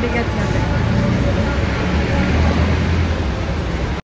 Obrigadinha,